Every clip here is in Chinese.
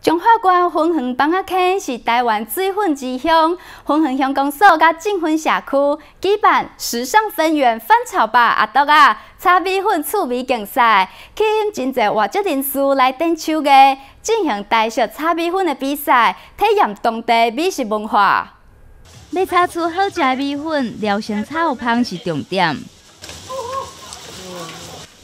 中华关分园浜仔坑是台湾水粉之乡，分园乡公所甲进粉社区举办时尚分园翻炒吧阿豆啊炒米粉趣味竞赛，吸引真侪外籍人士来登手艺，进行台式炒米粉的比赛，体验当地美食文化。要炒出好食的米粉，料先炒香是重点。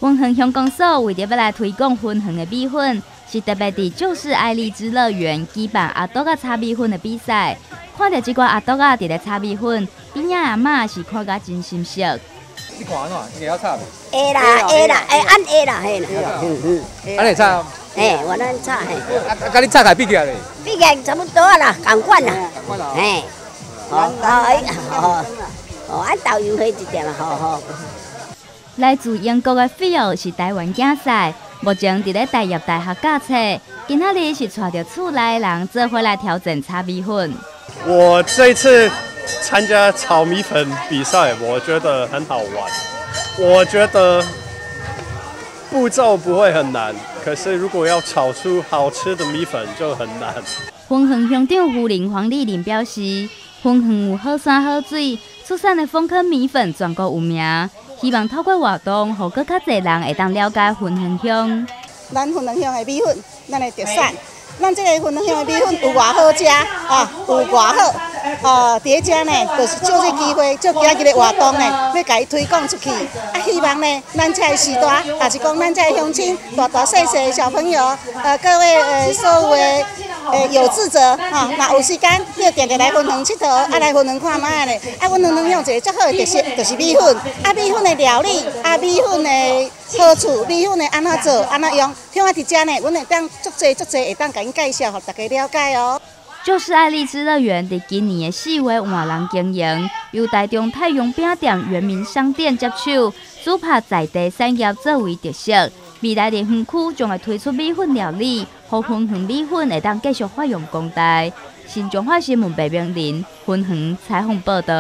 分园乡公所为着要来推广分园的米粉。是特别伫就是爱丽之乐园举办阿多个炒米粉的比赛，看到这个阿多个伫咧炒米粉，边仔阿嬷是看甲真心实。你看喏，你要炒未？会啦，会啦，会按会啦，嘿啦。安尼炒？嘿，我咱炒嘿。啊，甲你炒起来比起来咧？比起来差不多啦，共款啦。嘿。好，好，好，按导游去一点啦，好好。来自英国的 Phil 是台湾竞赛。目前伫咧大业大学教册，今仔日是带着厝内人做回来调整炒米粉。我这次参加炒米粉比赛，我觉得很好玩。我觉得步骤不会很难，可是如果要炒出好吃的米粉就很难。分园乡长胡林黄丽玲表示，分园有好山好水，出产的丰坑米粉全国有名。希望透过活动，让更加侪人会当了解分园乡。咱分园乡的米粉，咱的特产。咱这个分园乡的米粉有偌好食啊，有偌好。哦，叠加呢，就是借这机会，借今日的活动呢，要甲伊推广出去。啊，希望呢，咱这个时代，也是讲咱这个乡亲，大大细细的小朋友，呃，各位呃，所有的。诶，有志者哈，那有时间要定定来分园佚佗，啊来分园看卖咧。啊，阮分园用一个足好的特色，就是米粉。啊，米粉的料理，啊，米粉的好处，米粉的安怎做，安怎用。听我伫遮呢，阮会当足济足济会当甲因介绍，互大家了解哦。就是爱丽丝乐园在今年的四月换人经营，由台中太阳饼店原民商店接手，主拍在地产业作为特色。未来的园区将会推出米粉料理，和分园米粉会当继续发扬光大。新中华新闻白冰林分园采访报道。